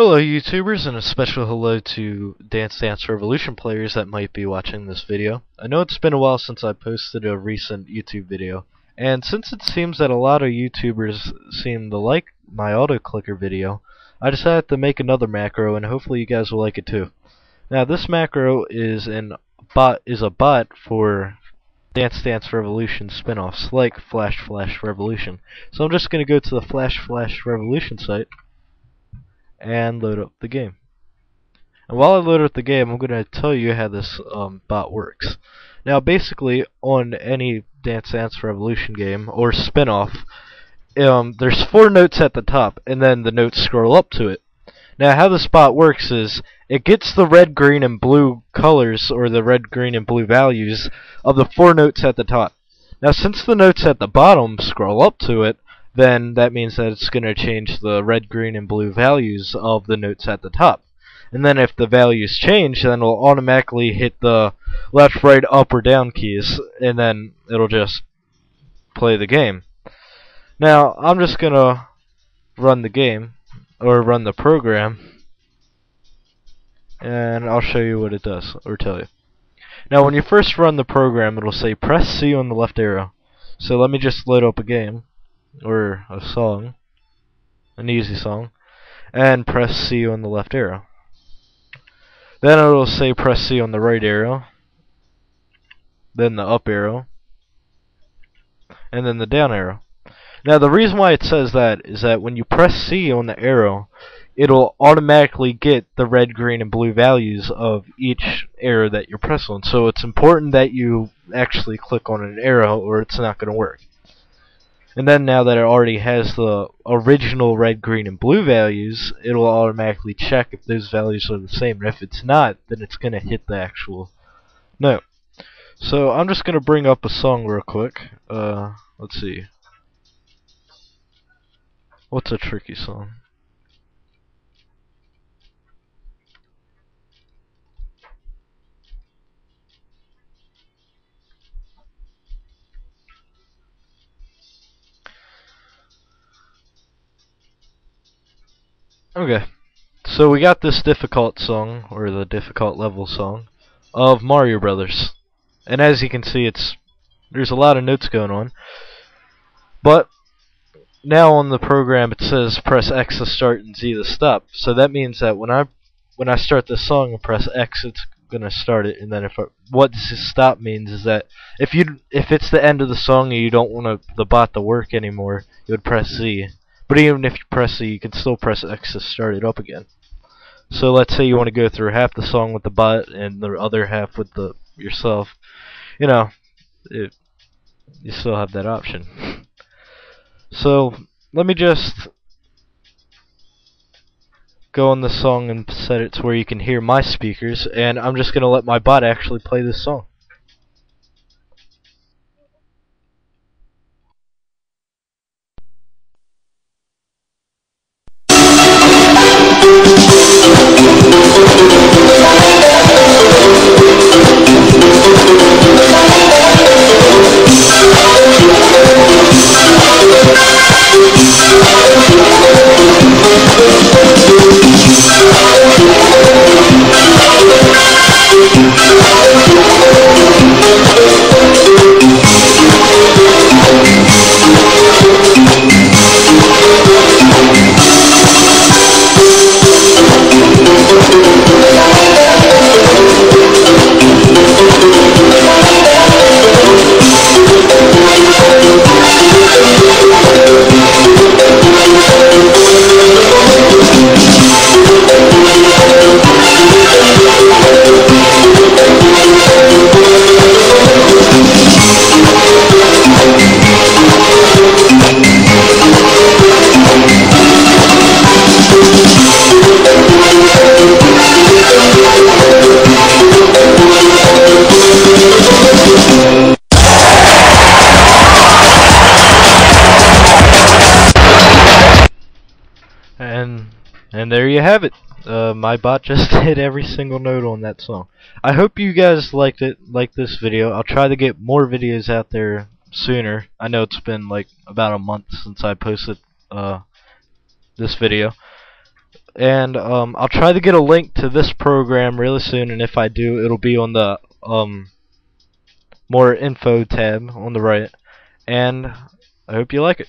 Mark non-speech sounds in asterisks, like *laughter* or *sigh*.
Hello YouTubers and a special hello to Dance Dance Revolution players that might be watching this video. I know it's been a while since I posted a recent YouTube video and since it seems that a lot of YouTubers seem to like my auto clicker video I decided to make another macro and hopefully you guys will like it too. Now this macro is an bot is a bot for Dance Dance Revolution spin-offs like Flash Flash Revolution. So I'm just going to go to the Flash Flash Revolution site and load up the game. And while I load up the game, I'm going to tell you how this um, bot works. Now, basically, on any Dance Dance Revolution game or spin-off, um, there's four notes at the top, and then the notes scroll up to it. Now, how this bot works is it gets the red, green, and blue colors, or the red, green, and blue values of the four notes at the top. Now, since the notes at the bottom scroll up to it, then that means that it's going to change the red, green, and blue values of the notes at the top. And then if the values change, then it'll automatically hit the left, right, up, or down keys, and then it'll just play the game. Now, I'm just going to run the game, or run the program, and I'll show you what it does, or tell you. Now, when you first run the program, it'll say press C on the left arrow. So let me just load up a game or a song, an easy song, and press C on the left arrow. Then it will say press C on the right arrow, then the up arrow, and then the down arrow. Now the reason why it says that is that when you press C on the arrow, it'll automatically get the red, green, and blue values of each arrow that you're pressing. So it's important that you actually click on an arrow or it's not going to work. And then now that it already has the original red, green, and blue values, it'll automatically check if those values are the same. And if it's not, then it's going to hit the actual note. So I'm just going to bring up a song real quick. Uh, let's see. What's a tricky song? Okay. So we got this difficult song, or the difficult level song, of Mario Brothers. And as you can see, it's there's a lot of notes going on. But now on the program it says press X to start and Z to stop. So that means that when I when I start this song and press X, it's gonna start it. And then if I, what this stop means is that if you if it's the end of the song and you don't want the bot to work anymore, you would press Z. But even if you press C, you can still press X to start it up again. So let's say you want to go through half the song with the bot and the other half with the yourself. You know, it, you still have that option. So let me just go on the song and set it to where you can hear my speakers, and I'm just going to let my bot actually play this song. And there you have it. Uh, my bot just *laughs* hit every single note on that song. I hope you guys liked it, like this video. I'll try to get more videos out there sooner. I know it's been like about a month since I posted uh, this video. and um, I'll try to get a link to this program really soon. And if I do, it'll be on the um, more info tab on the right. And I hope you like it.